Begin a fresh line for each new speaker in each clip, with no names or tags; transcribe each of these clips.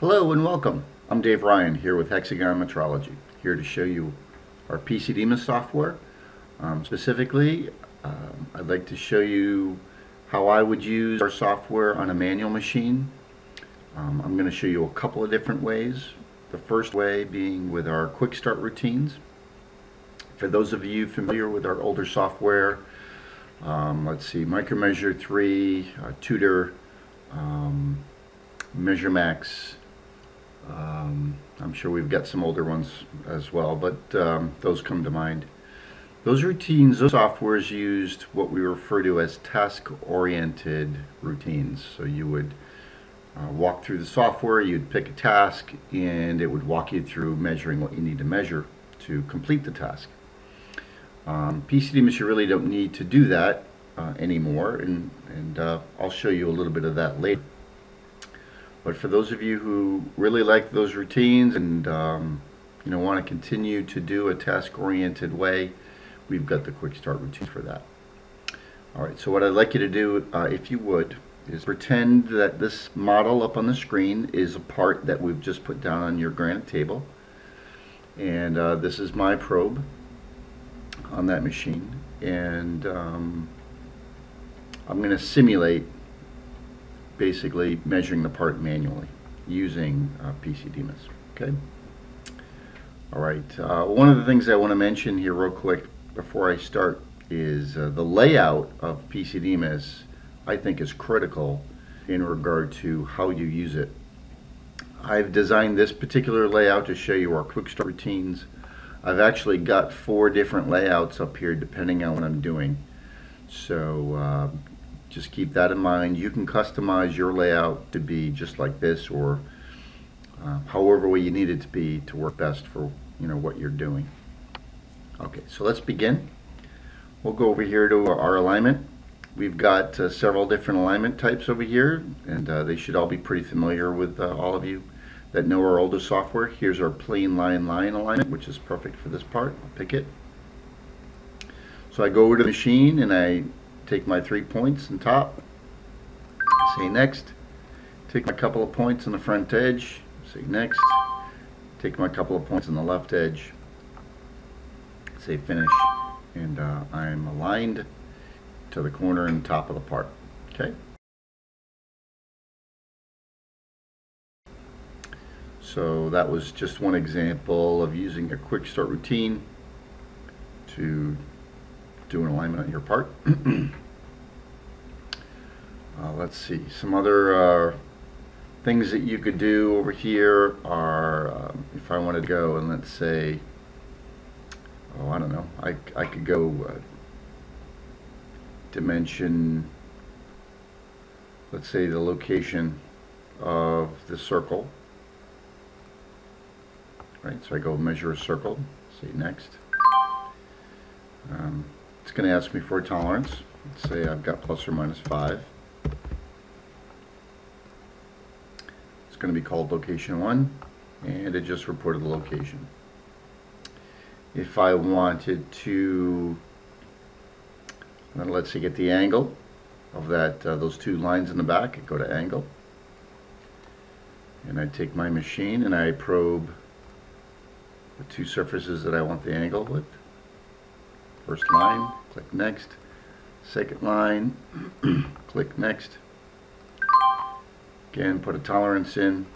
Hello and welcome. I'm Dave Ryan here with Hexagon Metrology, here to show you our PCDMIS software. Um, specifically, um, I'd like to show you how I would use our software on a manual machine. Um, I'm going to show you a couple of different ways. The first way being with our quick start routines. For those of you familiar with our older software, um, let's see, Micromeasure 3, uh, Tutor, um, MeasureMax, um, I'm sure we've got some older ones as well, but um, those come to mind. Those routines, those softwares used what we refer to as task-oriented routines. So you would uh, walk through the software, you'd pick a task, and it would walk you through measuring what you need to measure to complete the task. Um, you really don't need to do that uh, anymore, and, and uh, I'll show you a little bit of that later. But for those of you who really like those routines and um, you know want to continue to do a task-oriented way, we've got the quick start routine for that. All right, so what I'd like you to do, uh, if you would, is pretend that this model up on the screen is a part that we've just put down on your granite table. And uh, this is my probe on that machine. And um, I'm going to simulate basically measuring the part manually using uh, PCDMIS. Okay. All right. Uh, one of the things I want to mention here real quick before I start is uh, the layout of PC PCDMIS I think is critical in regard to how you use it. I've designed this particular layout to show you our quick start routines. I've actually got four different layouts up here depending on what I'm doing. So uh, just keep that in mind. You can customize your layout to be just like this or uh, however way you need it to be to work best for you know what you're doing. Okay, so let's begin. We'll go over here to our alignment. We've got uh, several different alignment types over here, and uh, they should all be pretty familiar with uh, all of you that know our older software. Here's our plane line line alignment, which is perfect for this part. I'll pick it. So I go over to the machine and I take my three points on top, say next, take my couple of points on the front edge, say next, take my couple of points on the left edge, say finish, and uh, I'm aligned to the corner and top of the part. Okay. So that was just one example of using a quick start routine to do an alignment on your part. uh, let's see, some other uh, things that you could do over here are, um, if I wanted to go and let's say, oh, I don't know, I, I could go uh, dimension, let's say the location of the circle. Right, so I go measure a circle, say next. Um, it's going to ask me for a tolerance. Let's say I've got plus or minus 5. It's going to be called location 1 and it just reported the location. If I wanted to, let's say get the angle of that uh, those two lines in the back, I go to angle and I take my machine and I probe the two surfaces that I want the angle with. First line, click next. Second line, click next. Again, put a tolerance in.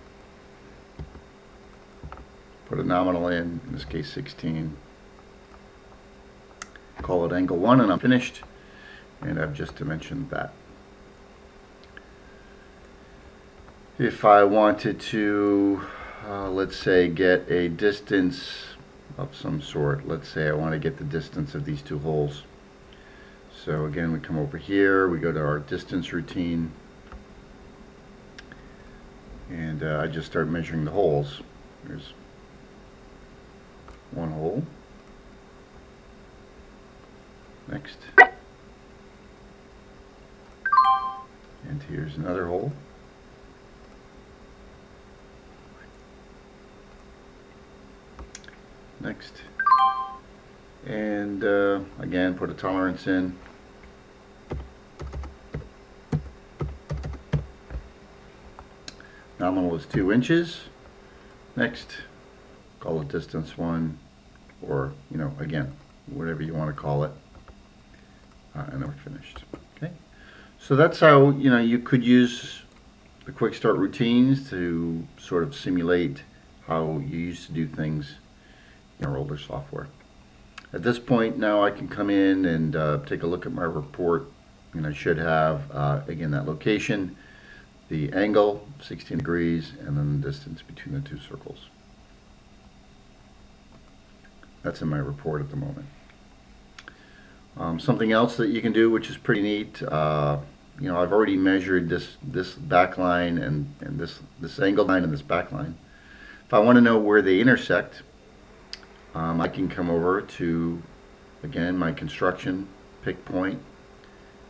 Put a nominal in, in this case 16. Call it angle 1 and I'm finished. And I've just dimensioned that. If I wanted to, uh, let's say, get a distance of some sort. Let's say I want to get the distance of these two holes. So again, we come over here, we go to our distance routine, and uh, I just start measuring the holes. There's one hole. Next. And here's another hole. Next. And uh, again, put a tolerance in. Nominal is 2 inches. Next, call it distance 1, or, you know, again, whatever you want to call it. Uh, and then we're finished. Okay. So that's how, you know, you could use the quick start routines to sort of simulate how you used to do things in our older software. At this point now I can come in and uh, take a look at my report and I should have uh, again that location, the angle 16 degrees and then the distance between the two circles. That's in my report at the moment. Um, something else that you can do which is pretty neat uh, you know I've already measured this this back line and, and this this angle line and this back line. If I want to know where they intersect um, I can come over to, again, my construction, pick point,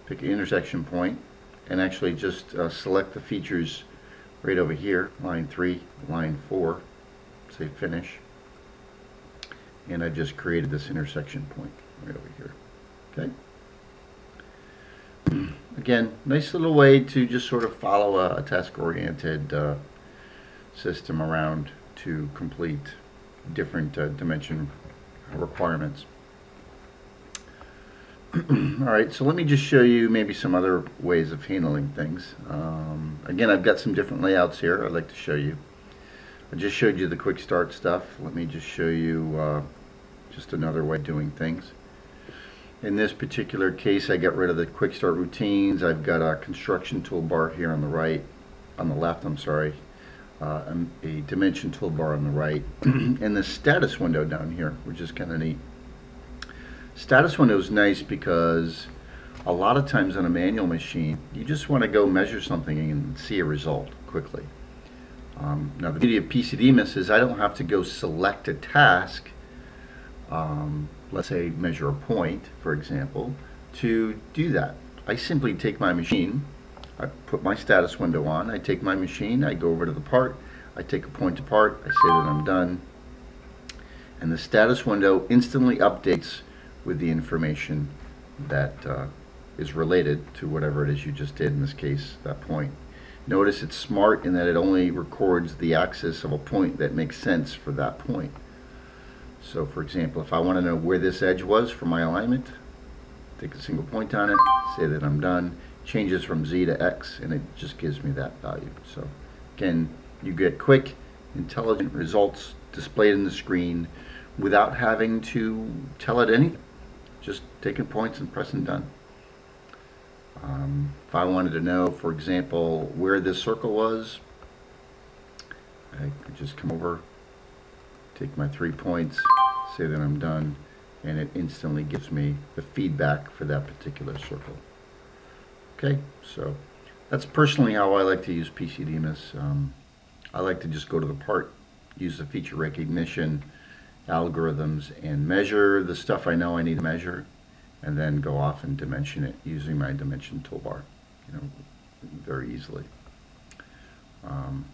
pick intersection point, and actually just uh, select the features right over here, line 3, line 4, say finish, and I just created this intersection point right over here. Okay. Again, nice little way to just sort of follow a, a task-oriented uh, system around to complete different uh, dimension requirements. All right, so let me just show you maybe some other ways of handling things. Um, again, I've got some different layouts here I'd like to show you. I just showed you the quick start stuff. Let me just show you uh, just another way of doing things. In this particular case, I got rid of the quick start routines. I've got a construction toolbar here on the right, on the left, I'm sorry, uh, a dimension toolbar on the right, and the status window down here, which is kind of neat. Status window is nice because a lot of times on a manual machine, you just want to go measure something and see a result quickly. Um, now the beauty of PCDMIS is I don't have to go select a task, um, let's say measure a point, for example, to do that. I simply take my machine, I put my status window on, I take my machine, I go over to the part, I take a point apart, I say that I'm done, and the status window instantly updates with the information that uh, is related to whatever it is you just did, in this case, that point. Notice it's smart in that it only records the axis of a point that makes sense for that point. So for example, if I want to know where this edge was for my alignment, take a single point on it, say that I'm done, changes from Z to X, and it just gives me that value. So again, you get quick, intelligent results displayed in the screen without having to tell it anything. Just taking points and pressing done. Um, if I wanted to know, for example, where this circle was, I could just come over, take my three points, say that I'm done, and it instantly gives me the feedback for that particular circle. Okay, so that's personally how I like to use PCDMIS. Um, I like to just go to the part, use the feature recognition algorithms and measure the stuff I know I need to measure and then go off and dimension it using my dimension toolbar, you know, very easily. Um,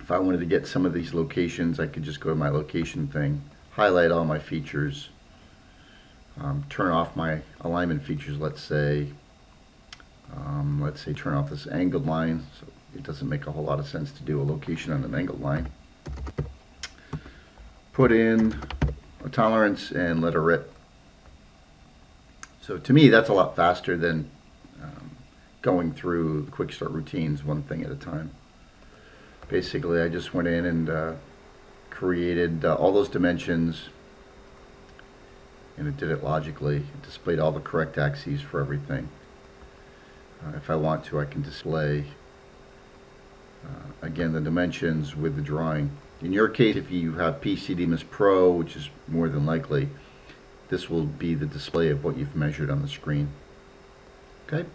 if I wanted to get some of these locations, I could just go to my location thing, highlight all my features, um, turn off my alignment features, let's say, um, let's say turn off this angled line. So it doesn't make a whole lot of sense to do a location on an angled line. Put in a tolerance and let it rip. So to me, that's a lot faster than um, going through the quick start routines one thing at a time. Basically, I just went in and uh, created uh, all those dimensions and it did it logically. It displayed all the correct axes for everything. Uh, if I want to, I can display, uh, again, the dimensions with the drawing. In your case, if you have PC PCDMIS Pro, which is more than likely, this will be the display of what you've measured on the screen. Okay?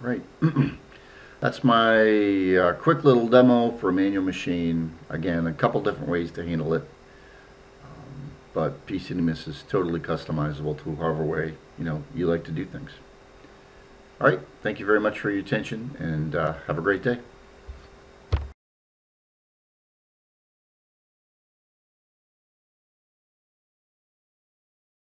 Right. That's my uh, quick little demo for a manual machine. Again, a couple different ways to handle it but PCDMIS is totally customizable to however way you know you like to do things. All right, thank you very much for your attention, and uh, have a great day.